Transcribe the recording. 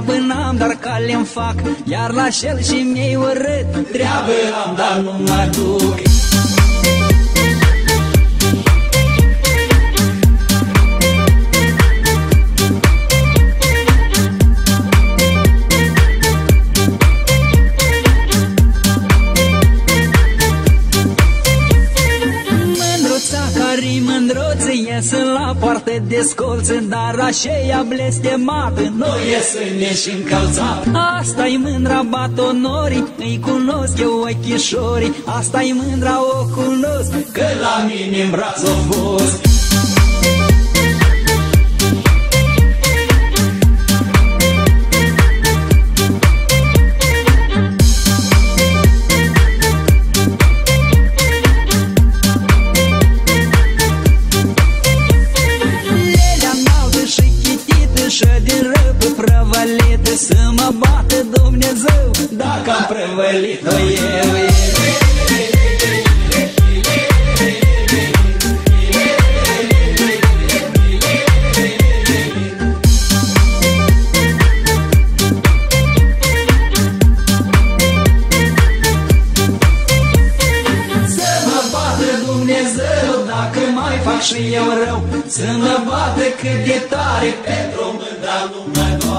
treabă n-am, dar cale-mi fac. Iar la cel și mi-e urât Treabă am, dar nu mă duc. Mândruță ies la poartă de scolță Dar așa blestemată Nu ies în și încălțat Asta-i mândra batonorii Îi cunosc eu ochișorii. Asta-i mândra o cunosc Că la mine în braț o fost prăvălită Să mă bată Dumnezeu Dacă am prăvălit-o eu, eu. Dumnezeu Dacă mai fac și eu rău Să mă bată cât de tare Pentru mândra nu mă doare